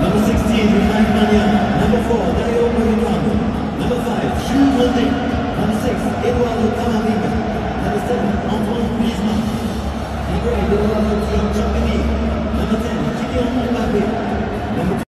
Number 16, Rifai Mania. Number 4, Dayot Upamecano. Number 5, Jules Koundé. Number 6, Eduardo Camavinga. Number 7, Antoine Griezmann. Number 8, Eduardo Giangiacomi. Number 10, Kylian Mbappé. Number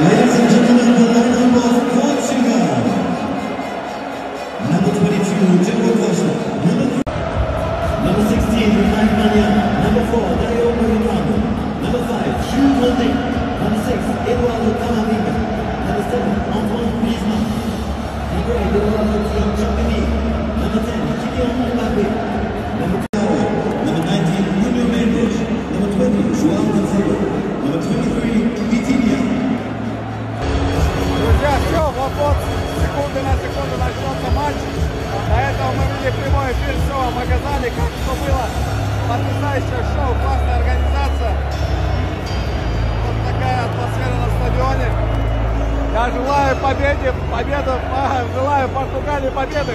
Ladies and gentlemen, the lineup of секунду начнется матч. До этого мы вели прямой эфир, все вам как что было. Потрясающее шоу, классная организация. Вот такая атмосфера на стадионе. Я желаю победе, победы, а, желаю Португалии победы.